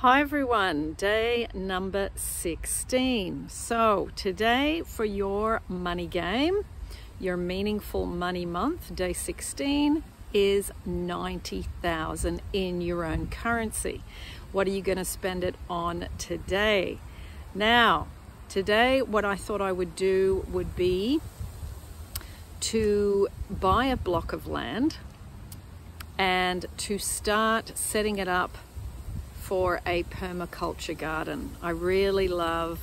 Hi everyone, day number 16. So today for your money game, your meaningful money month, day 16 is 90,000 in your own currency. What are you going to spend it on today? Now, today what I thought I would do would be to buy a block of land and to start setting it up for a permaculture garden. I really love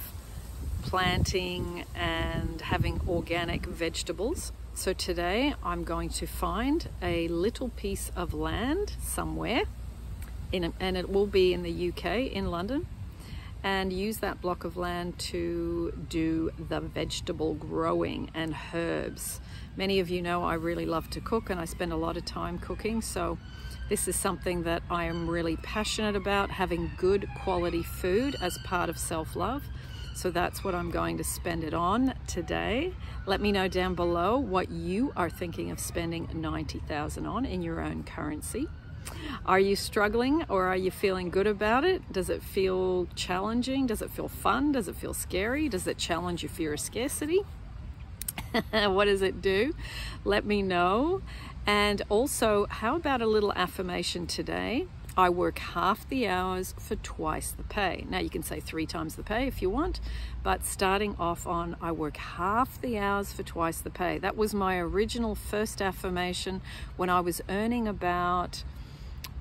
planting and having organic vegetables. So today I'm going to find a little piece of land somewhere in, and it will be in the UK in London and use that block of land to do the vegetable growing and herbs. Many of you know I really love to cook and I spend a lot of time cooking so this is something that I am really passionate about, having good quality food as part of self-love. So that's what I'm going to spend it on today. Let me know down below what you are thinking of spending 90,000 on in your own currency. Are you struggling or are you feeling good about it? Does it feel challenging? Does it feel fun? Does it feel scary? Does it challenge your fear of scarcity? what does it do? Let me know. And also, how about a little affirmation today? I work half the hours for twice the pay. Now you can say three times the pay if you want, but starting off on I work half the hours for twice the pay. That was my original first affirmation when I was earning about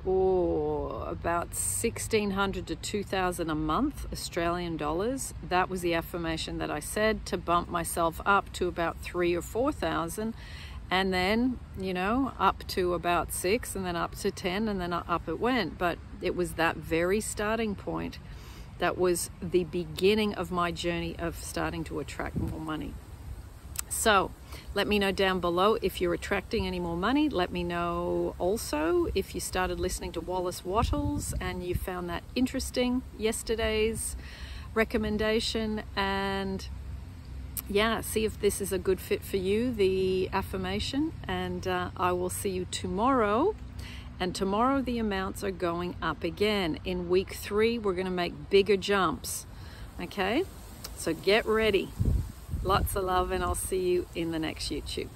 oh, about 1600 to 2000 a month Australian dollars. That was the affirmation that I said to bump myself up to about three or 4,000 and then you know up to about six and then up to 10 and then up it went but it was that very starting point that was the beginning of my journey of starting to attract more money so let me know down below if you're attracting any more money let me know also if you started listening to Wallace Wattles and you found that interesting yesterday's recommendation and yeah, see if this is a good fit for you, the affirmation, and uh, I will see you tomorrow. And tomorrow the amounts are going up again. In week three, we're going to make bigger jumps. Okay, so get ready. Lots of love, and I'll see you in the next YouTube.